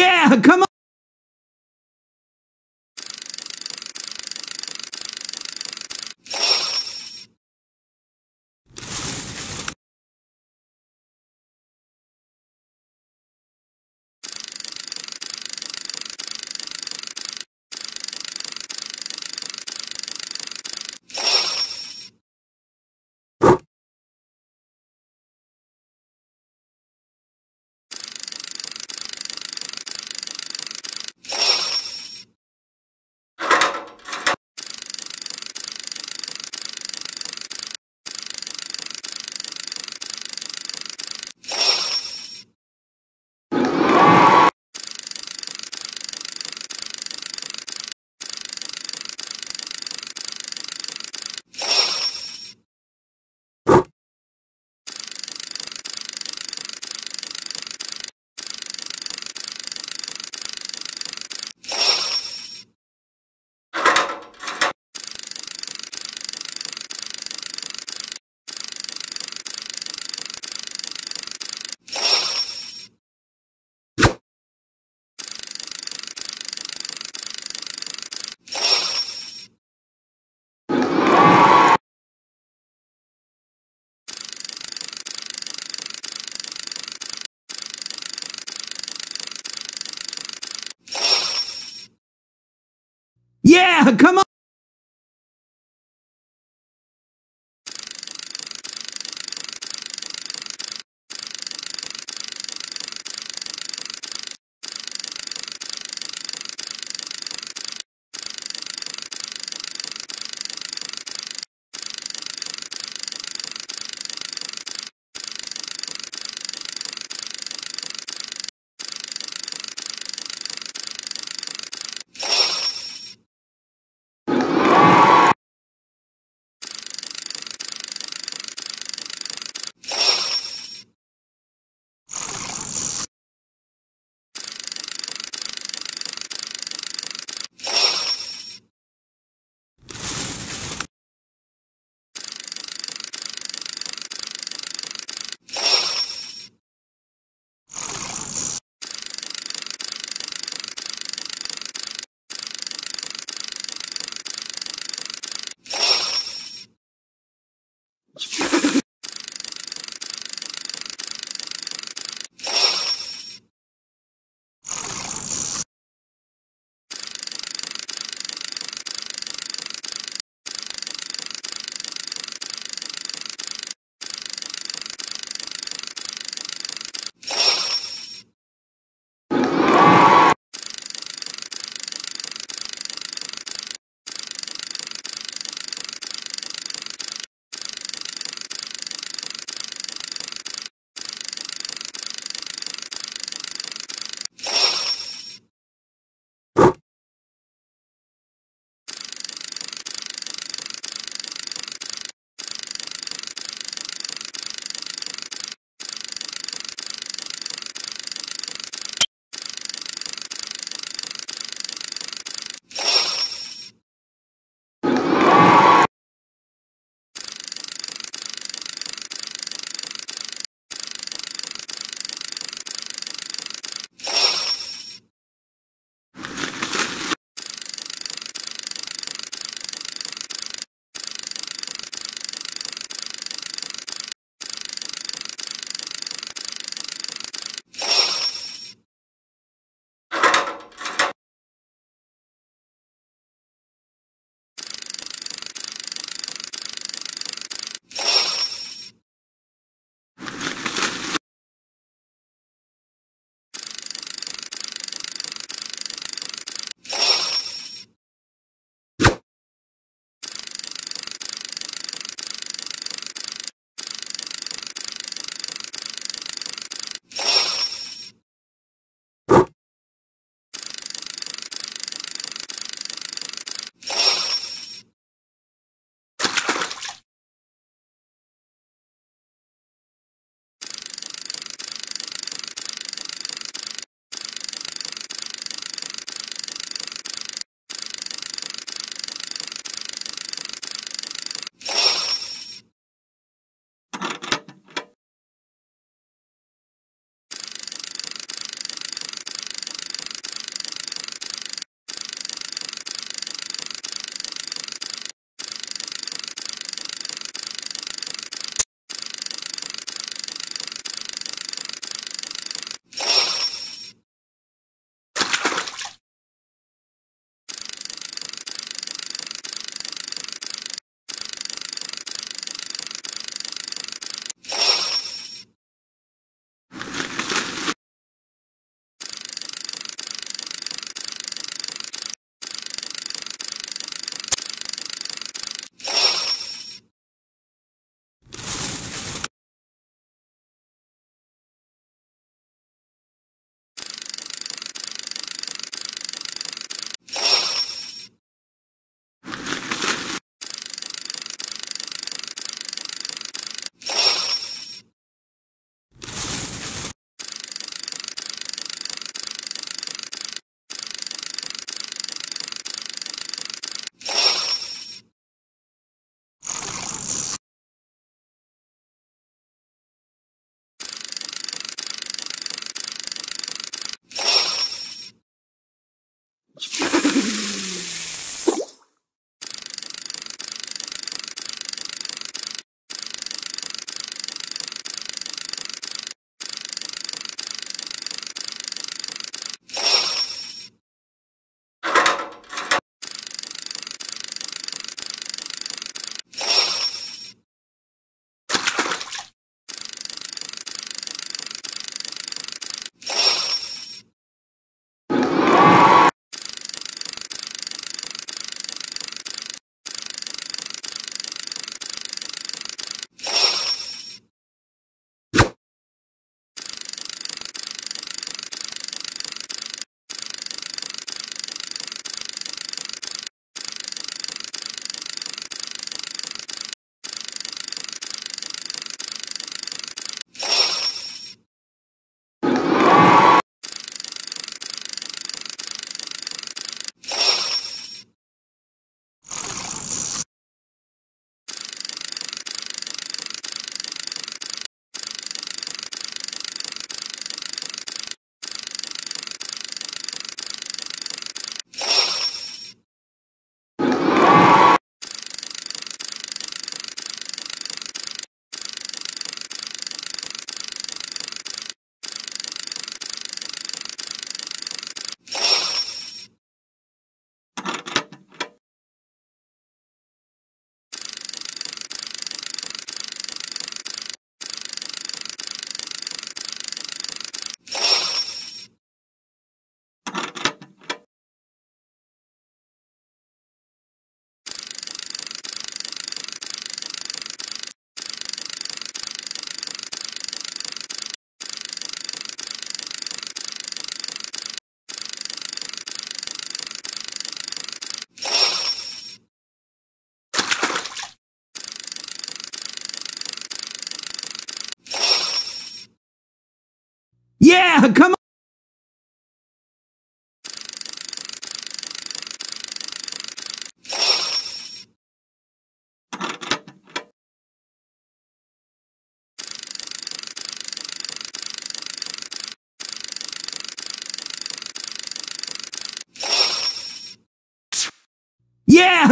Yeah, come on.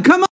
Come on.